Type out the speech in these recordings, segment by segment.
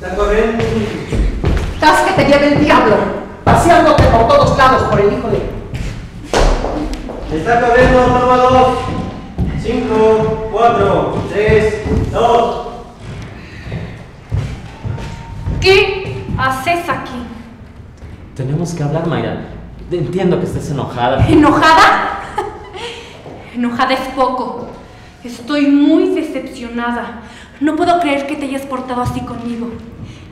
Está corriendo. Haz que te lleve el diablo, paseándote por todos lados por el hijo de... Está corriendo, toma dos. Cinco, cuatro, tres, dos. ¿Qué haces aquí? Tenemos que hablar, Mayra. Entiendo que estés enojada. ¿Enojada? Enojada es poco. Estoy muy decepcionada. No puedo creer que te hayas portado así conmigo.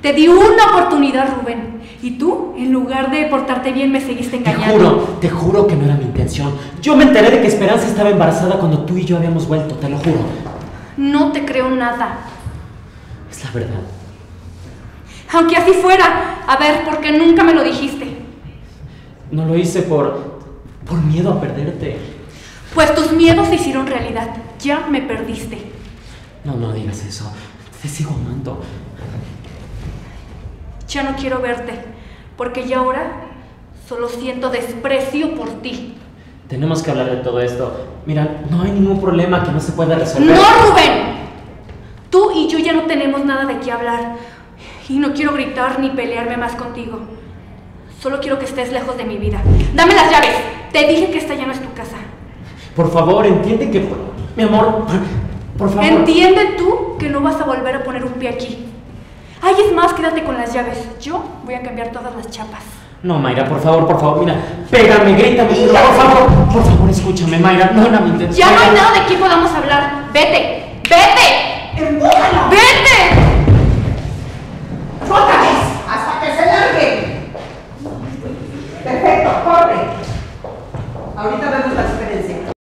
Te di una oportunidad, Rubén. Y tú, en lugar de portarte bien, me seguiste Te engañando. juro, te juro que no era mi intención. Yo me enteré de que Esperanza estaba embarazada cuando tú y yo habíamos vuelto, te lo juro. No te creo nada. Es la verdad. Aunque así fuera. A ver, ¿por qué nunca me lo dijiste? No lo hice por. por miedo a perderte. Pues tus miedos se hicieron realidad. Ya me perdiste. No, no digas eso. Te sigo amando. Ya no quiero verte. Porque ya ahora solo siento desprecio por ti. Tenemos que hablar de todo esto. Mira, no hay ningún problema que no se pueda resolver. ¡No, Rubén! Tú y yo ya no tenemos nada de qué hablar. Y no quiero gritar ni pelearme más contigo. Solo quiero que estés lejos de mi vida. Dame las llaves. Te dije que esta ya no es tu casa. Por favor, entiende que... Mi amor, por favor. Entiende tú que no vas a volver a poner un pie aquí. Ay, es más, quédate con las llaves. Yo voy a cambiar todas las chapas. No, Mayra, por favor, por favor, mira, pégame, grítame, por favor, por favor, escúchame, Mayra, no era mi intención. Ya no hay nada de qué podamos hablar. Vete, vete. ¡Empújala! ¡Vete! ¡Jótales! ¡Hasta que se largue! Perfecto, corre. Ahorita